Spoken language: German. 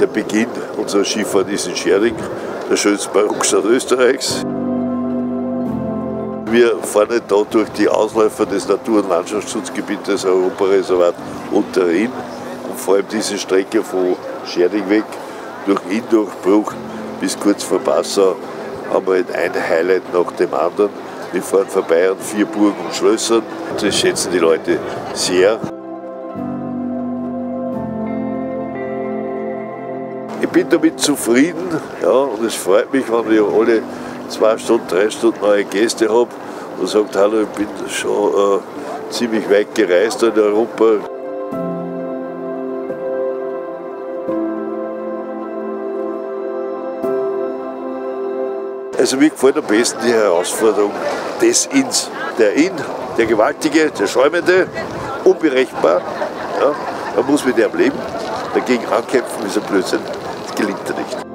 Der Beginn unserer Skifahrt ist in Schering, der schönsten Barockstadt Österreichs. Wir fahren nicht da durch die Ausläufer des Natur- und Landschaftsschutzgebietes Europareservat Unterrhin und vor allem diese Strecke von Schering weg durch Indurchbruch bis kurz vor Passau haben wir ein Highlight nach dem anderen. Wir fahren vorbei an vier Burgen und Schlössern. Das schätzen die Leute sehr. Ich bin damit zufrieden ja, und es freut mich, wenn wir alle zwei Stunden, drei Stunden neue Gäste haben und sagt, hallo, ich bin schon äh, ziemlich weit gereist in Europa. Also mir gefällt am besten die Herausforderung des Ins. Der In, der Gewaltige, der Schäumende, unberechenbar. Ja, man muss mit dem leben. Dagegen ankämpfen ist ein Blödsinn. Das gelingt ja nicht.